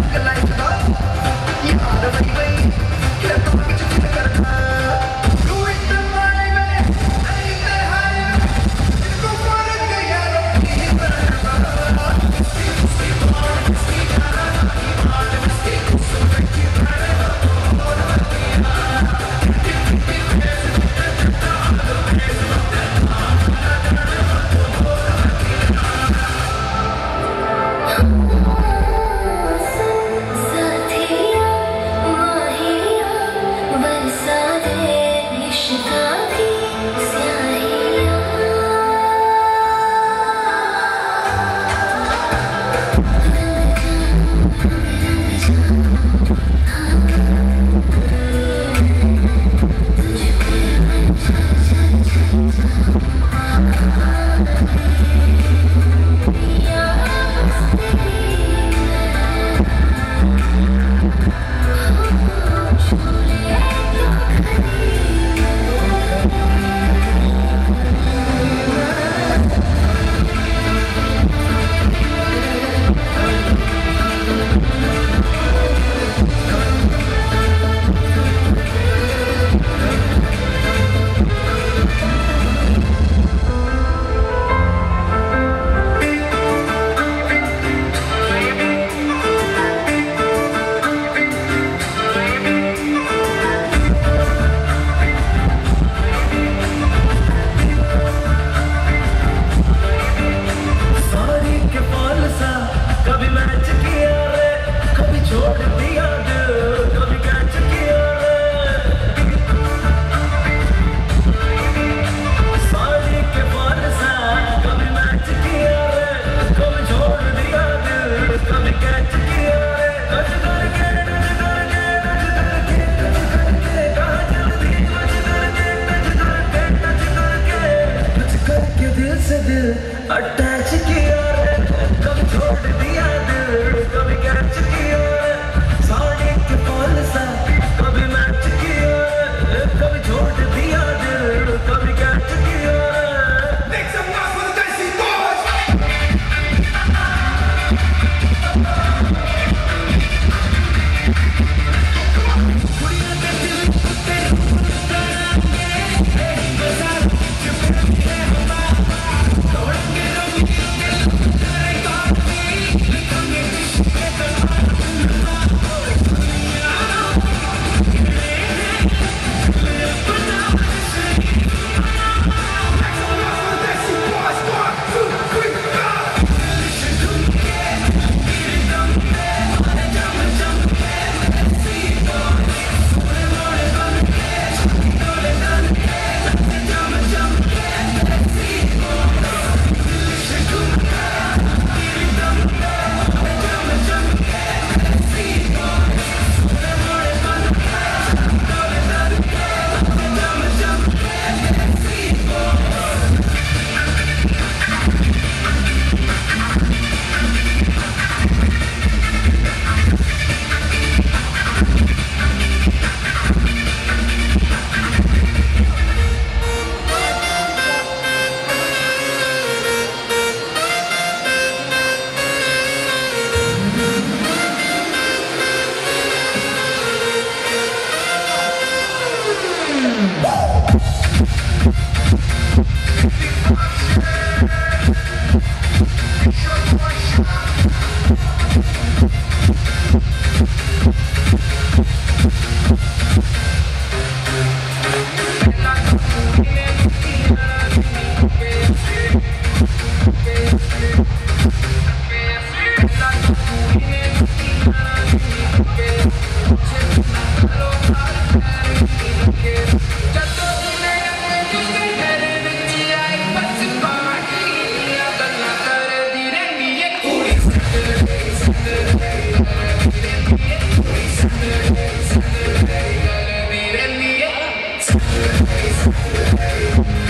Hey, thank you.